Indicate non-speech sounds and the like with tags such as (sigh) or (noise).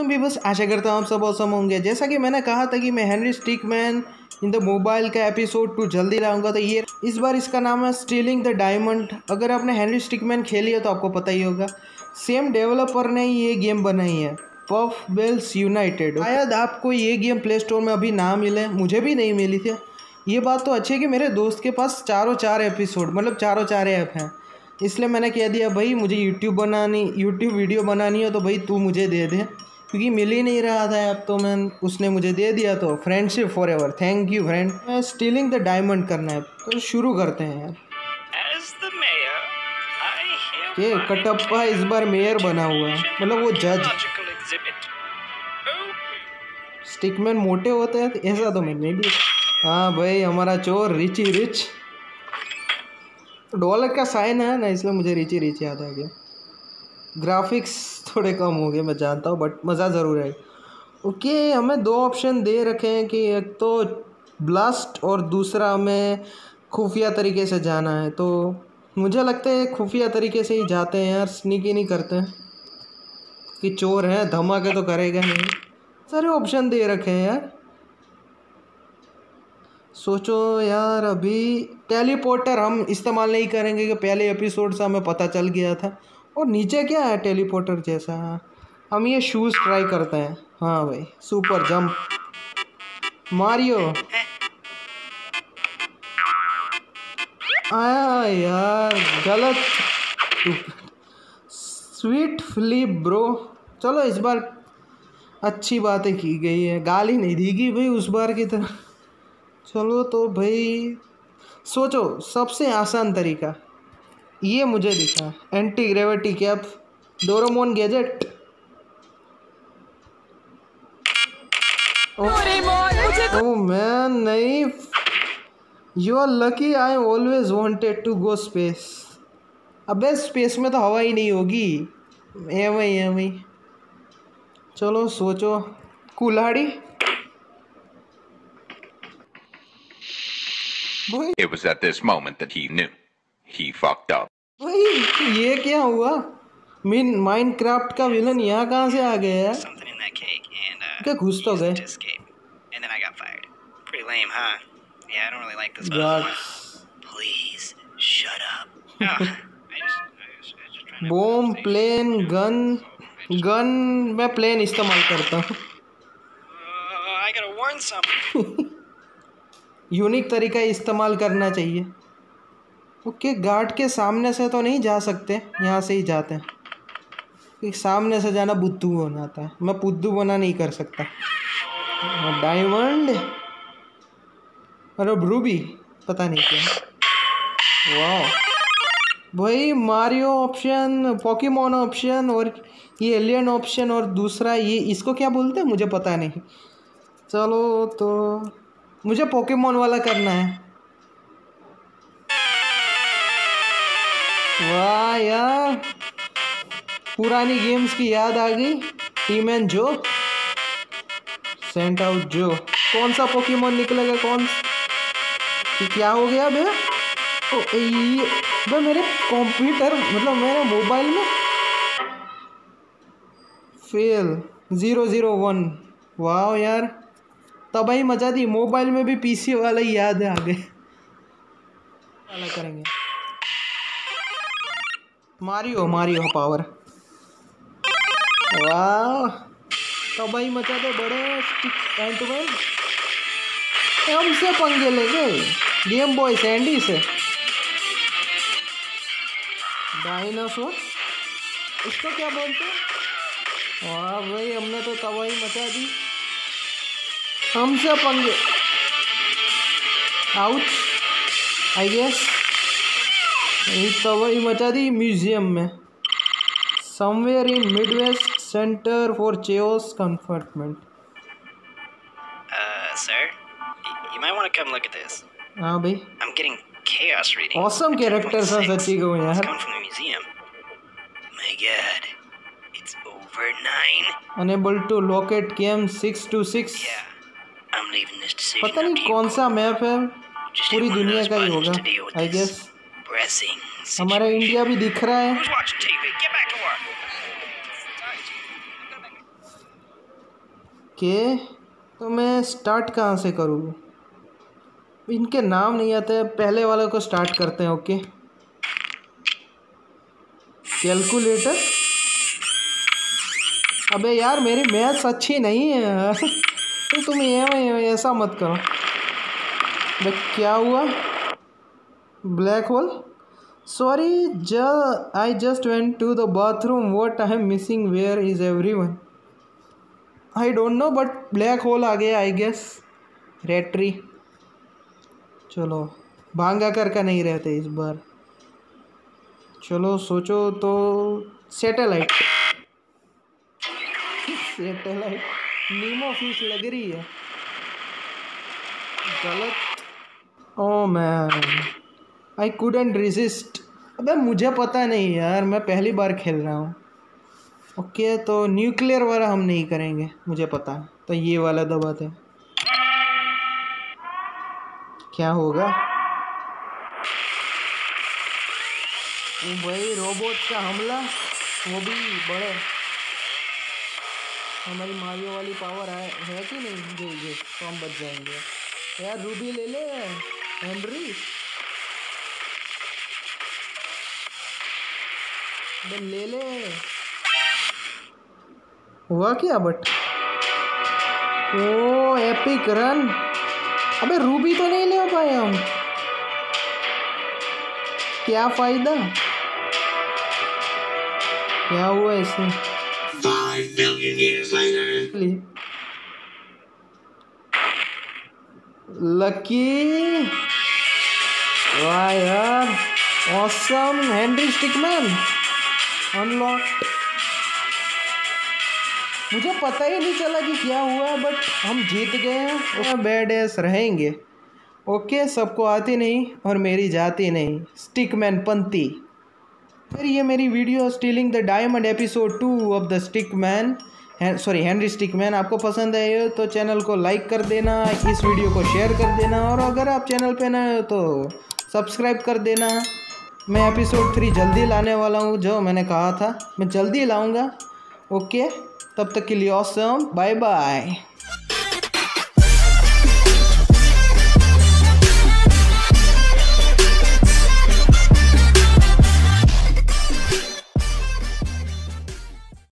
तो भी बस आशा करता हूँ आप सब औसम होंगे। जैसा कि मैंने कहा था कि मैं Henry Stickman in the mobile का एपिसोड टू जल्दी लाऊँगा तो ये इस बार इसका नाम है स्टीलिंग द डायमंड अगर आपने हेनरी स्टिकमैन खेली है तो आपको पता ही होगा। सेम डेवलपर ने ही ये गेम बनाई है पफ बेल्स यूनाइटेड शायद आपको ये गेम प्ले स्टोर में अभी ना मिले, मुझे भी नहीं मिली थी। ये बात तो अच्छी है कि मेरे दोस्त के पास चारों चार एपिसोड मतलब चारों चार ऐप हैं। इसलिए मैंने कह दिया, भाई, मुझे यूट्यूब बनानी यूट्यूब वीडियो बनानी है तो भाई तू मुझे दे दे। क्योंकि मिल ही नहीं रहा था अब तो मैं उसने मुझे दे दिया तो friendship forever thank you friend stealing the diamond करना है तो शुरू करते हैं यार. ये कटप्पा इस बार मेयर बना हुआ है. मतलब वो जज स्टिकमैन मोटे होते हैं ऐसा तो मैंने भी हाँ भाई हमारा चोर रिची रिच डॉलर का साइन है ना इसलिए मुझे रिची रिच याद आ गया. ग्राफिक्स थोड़े कम हो गए, मैं जानता हूँ बट मज़ा ज़रूर है ओके हमें दो ऑप्शन दे रखे हैं कि एक तो ब्लास्ट और दूसरा हमें खुफिया तरीके से जाना है। तो मुझे लगता है खुफिया तरीके से ही जाते हैं यार स्नीकी नहीं करते। हैं कि चोर हैं, धमाके तो करेगा नहीं सारे ऑप्शन दे रखे हैं यार। सोचो यार, अभी टेलीपोर्टर हम इस्तेमाल नहीं करेंगे कि पहले एपिसोड से हमें पता चल गया था। और नीचे क्या है टेलीपोर्टर जैसा? हाँ हम ये शूज़ ट्राई करते हैं। हाँ भाई सुपर जंप मारियो। आया यार, गलत। स्वीट फ्लिप ब्रो चलो इस बार अच्छी बातें की गई है। गाली नहीं दी गई भाई उस बार की तरह। चलो तो भाई, सोचो, सबसे आसान तरीका। ये मुझे दिखा। Anti gravity cap Doraemon gadget oh man नहीं। You are lucky I always wanted to go space अबे स्पेस में तो हवा ही नहीं होगी। एवं एवं चलो, सोचो। कुल्हाड़ी? It was at this moment that he knew. He fucked up. तो ये क्या हुआ? मीन माइनक्राफ्ट का विलन यहाँ कहाँ से आ गया यार? क्या घुस तो गए? बॉम प्लेन गन गन मैं प्लेन इस्तेमाल करता हूँ। यूनिक (laughs) तरीका इस्तेमाल करना चाहिए। ओके गार्ड के सामने से तो नहीं जा सकते, यहाँ से ही जाते हैं। सामने से जाना बुद्धू होना है। मैं बुद्धू बना नहीं कर सकता। डायमंड? अरे ब्रूबी पता नहीं क्या वाह भाई मारियो ऑप्शन, पॉकीमोन ऑप्शन, और ये एलियन ऑप्शन, और दूसरा ये, इसको क्या बोलते हैं? मुझे पता नहीं। चलो तो मुझे पॉकीमोन वाला करना है। वाह यार। पुरानी गेम्स की याद आ गई। टीम एंड जो सेंट आउट जो कौन सा पोकेमोन निकलेगा? कौन कि क्या हो गया भैया? ये मेरे कंप्यूटर मतलब मेरे मोबाइल में फेल ज़ीरो ज़ीरो वन वाह यार। तबाही मचा दी। मोबाइल में भी पीसी वाला याद है आगे करेंगे। मारियो मारियो पावर वाह! तबाही मचा दे बड़े एंटमैन हमसे पंगे ले गए गेम बॉय सैंडी से। डायनासोर इसको क्या बोलते वाह भाई, हमने तो तबाही मचा दी। हमसे पंगे। आउट आई गेस ये तबाही मचा दी म्यूज़ियम में somewhere in Midwest center for chaos containment Uh, y- you might want to come look at this. हाँ भाई I'm getting chaos reading. Awesome characters हैं सच्ची कहूँ It's coming from the museum. My God, it's over nine. Unable to locate game six Yeah, I'm leaving this decision पता नहीं to. कौन सा map है पूरी दुनिया का ही होगा to आई गेस हमारा इंडिया भी दिख रहा है. ओके तो मैं स्टार्ट कहाँ से करूँ? इनके नाम नहीं आते पहले वाले को स्टार्ट करते हैं ओके कैलकुलेटर अबे यार मेरी मैथ्स अच्छी नहीं है। (laughs) तो तुम ये ऐसा मत करो। अबे क्या हुआ? ब्लैक होल सॉरी ज I just went to the bathroom what I am missing where is everyone I don't know but black hole आ गया आई गेस रेट्री चलो भांगा कर का नहीं रहते इस बार। चलो, सोचो तो सैटेलाइट सैटेलाइट नीमो फ़िश लग रही है। गलत। Oh man I couldn't resist अबे, मुझे पता नहीं यार, मैं पहली बार खेल रहा हूँ। ओके तो न्यूक्लियर वाला हम नहीं करेंगे, मुझे पता है। तो ये वाला दबाते क्या होगा? भाई रोबोट का हमला, वो भी बड़े। हमारी मारियो वाली पावर है है कि नहीं? जी जी तो हम बच जाएँगे। यार, रूबी ले ले हेनरी ले ले। हुआ क्या बट? ओ एपिक रन अबे रूबी तो नहीं ले पाए हम। क्या फ़ायदा? क्या हुआ इसमें. लकी वाह यार। ऑसम हेनरी स्टिकमैन अनलॉक मुझे पता ही नहीं चला कि क्या हुआ बट हम जीत गए हैं। बैड एस रहेंगे। ओके, सबको आती नहीं और मेरी जाती नहीं। स्टिकमैन पंती फिर ये मेरी video stealing the diamond episode two of the stick man sorry Henry stick man आपको पसंद है तो चैनल को लाइक कर देना, इस वीडियो को शेयर कर देना, और अगर आप चैनल पे नए हो तो सब्सक्राइब कर देना। मैं एपिसोड थ्री जल्दी लाने वाला हूँ, जो मैंने कहा था। मैं जल्दी लाऊँगा। ओके तब तक के लिए ऑसम बाय बाय